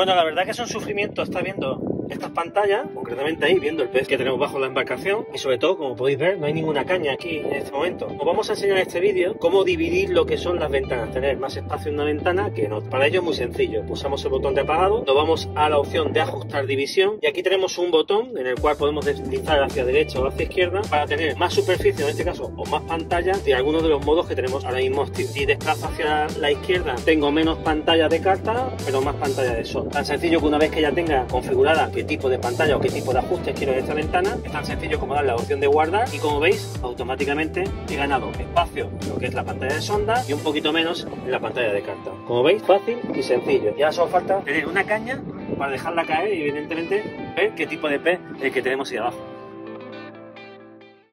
Bueno, la verdad que es un sufrimiento estar viendo estas pantallas, concretamente ahí viendo el pez que tenemos bajo la embarcación y sobre todo, como podéis ver, no hay ninguna caña aquí en este momento. Os vamos a enseñar en este vídeo cómo dividir lo que son las ventanas, tener más espacio en una ventana que no. Para ello es muy sencillo, pulsamos el botón de apagado, nos vamos a la opción de ajustar división y aquí tenemos un botón en el cual podemos deslizar hacia derecha o hacia izquierda para tener más superficie en este caso o más pantalla de algunos de los modos que tenemos ahora mismo Si desplazo hacia la izquierda tengo menos pantalla de carta pero más pantalla de sol. Tan sencillo que una vez que ya tenga configurada qué tipo de pantalla o qué tipo de ajustes quiero en esta ventana, es tan sencillo como dar la opción de guardar y como veis, automáticamente he ganado espacio en lo que es la pantalla de sonda y un poquito menos en la pantalla de carta. Como veis, fácil y sencillo. Ya solo falta tener una caña para dejarla caer y evidentemente ver qué tipo de pez es el que tenemos ahí abajo.